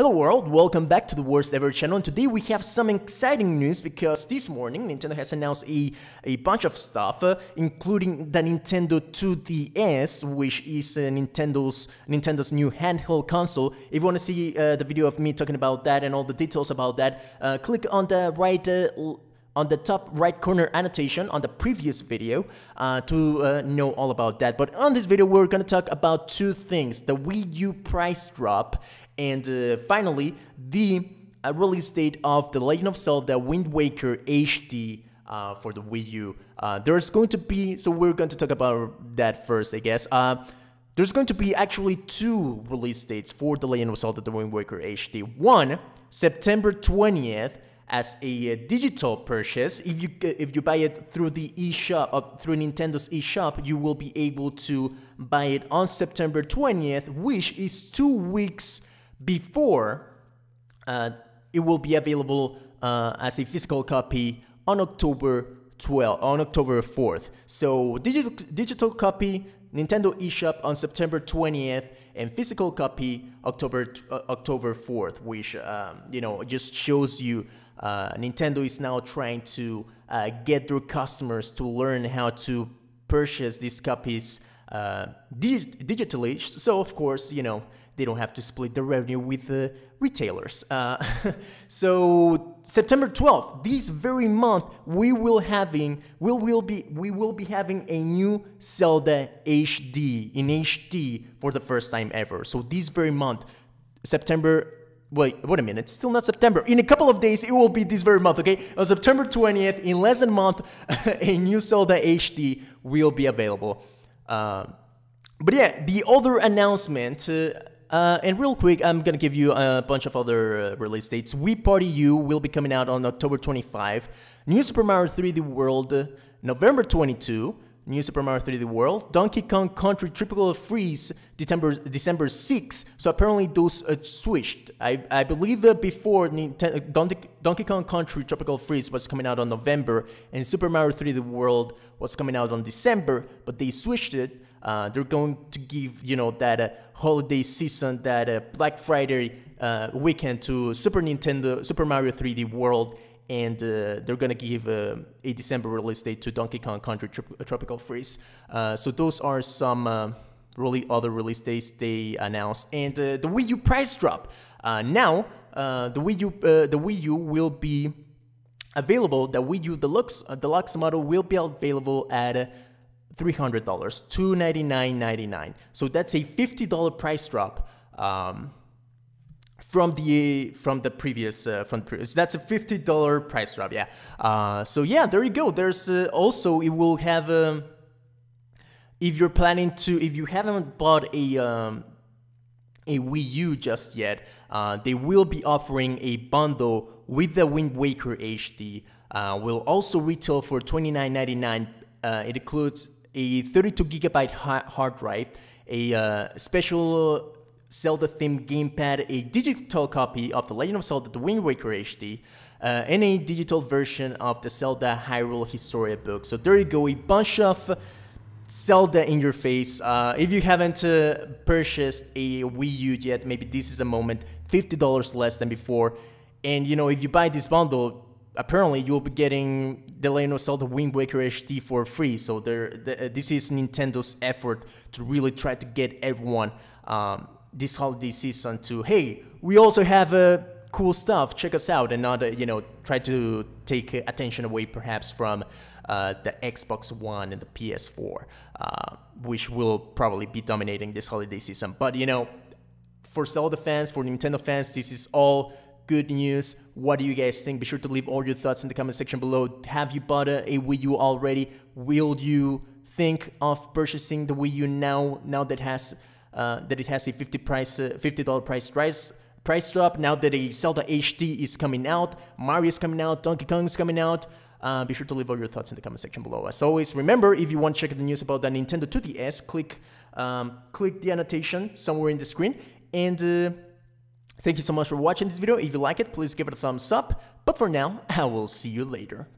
Hello world, welcome back to the worst ever channel and today we have some exciting news because this morning Nintendo has announced a, a bunch of stuff uh, including the Nintendo 2DS which is uh, Nintendo's Nintendo's new handheld console. If you want to see uh, the video of me talking about that and all the details about that, uh, click on the right uh, on the top right corner annotation on the previous video uh, to uh, know all about that. But on this video, we're going to talk about two things, the Wii U price drop and uh, finally the uh, release date of The Legend of Zelda Wind Waker HD uh, for the Wii U. Uh, there's going to be, so we're going to talk about that first, I guess. there's going to be actually two release dates for The Legend of Zelda The Wind Waker HD. One, September 20th, as a uh, digital purchase. If you uh, if you buy it through the eShop uh, through Nintendo's eShop, you will be able to buy it on September 20th, which is two weeks before uh, it will be available uh, as a physical copy on October 12 on October 4th. So digital digital copy Nintendo eShop on September 20th and physical copy October uh, October 4th, which um, you know just shows you uh, Nintendo is now trying to uh, get their customers to learn how to purchase these copies uh, dig digitally. So of course, you know they don't have to split the revenue with the retailers. Uh, so September 12th, this very month, we will having we will be we will be having a new Zelda HD in HD for the first time ever. So this very month, September Wait, wait a minute, it's still not September. In a couple of days, it will be this very month, okay? On September 20th, in less than a month, a new Zelda HD will be available. Uh, but yeah, the other announcement, uh, uh, and real quick, I'm gonna give you a bunch of other uh, release dates. Wii Party U will be coming out on October 25. New Super Mario 3D World, uh, November 22. New Super Mario 3D World, Donkey Kong Country Tropical Freeze, December December 6. So apparently those uh, switched. I, I believe that before Nintendo, Donkey, Donkey Kong Country Tropical Freeze was coming out on November, and Super Mario 3D World was coming out on December, but they switched it. Uh, they're going to give you know that uh, holiday season, that uh, Black Friday uh, weekend to Super Nintendo, Super Mario 3D World, and uh, they're gonna give uh, a December release date to Donkey Kong Country uh, Tropical Freeze. Uh, so those are some uh, really other release dates they announced, and the Wii U price drop. now the Wii U the Wii U will be available. The Wii U Deluxe Deluxe model will be available at $300, $299.99. So that's a $50 price drop um, from the from the previous uh, from previous. That's a $50 price drop, yeah. Uh, so yeah, there you go. There's uh, also it will have um, if you're planning to if you haven't bought a um, a Wii U just yet, uh, they will be offering a bundle with the Wind Waker HD. Uh, will also retail for $29.99. Uh, it includes a 32 gigabyte hard drive, a uh, special Zelda themed gamepad, a digital copy of The Legend of Zelda The Wind Waker HD, uh, and a digital version of the Zelda Hyrule Historia book. So there you go, a bunch of Zelda in your face. Uh, if you haven't uh, purchased a Wii U yet, maybe this is the moment. $50 less than before. And you know, if you buy this bundle, apparently you'll be getting The Legend of Zelda Wind Waker HD for free. So there, the, uh, this is Nintendo's effort to really try to get everyone um, this holiday season to, hey, we also have uh, cool stuff. Check us out, and not uh, you know try to take attention away perhaps from uh, the Xbox One and the PS4, uh, which will probably be dominating this holiday season. But you know, for Zelda fans, for Nintendo fans, this is all good news. What do you guys think? Be sure to leave all your thoughts in the comment section below. Have you bought a, a Wii U already? Will you think of purchasing the Wii U now? Now that has uh, that it has a 50 price, uh, $50 price price price drop. Now that a Zelda HD is coming out, Mario is coming out, Donkey Kong is coming out. Uh, be sure to leave all your thoughts in the comment section below. As always, remember if you want to check the news about the Nintendo 2DS, click um, click the annotation somewhere in the screen and. Uh, Thank you so much for watching this video. If you like it, please give it a thumbs up. But for now, I will see you later.